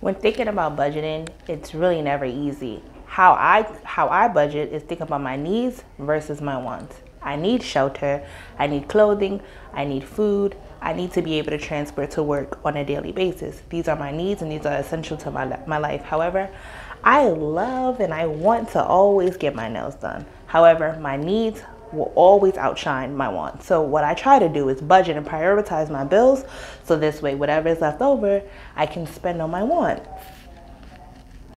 When thinking about budgeting, it's really never easy. How I how I budget is think about my needs versus my wants. I need shelter, I need clothing, I need food, I need to be able to transport to work on a daily basis. These are my needs and these are essential to my, my life. However, I love and I want to always get my nails done. However, my needs will always outshine my wants. So what I try to do is budget and prioritize my bills so this way whatever is left over, I can spend on my wants.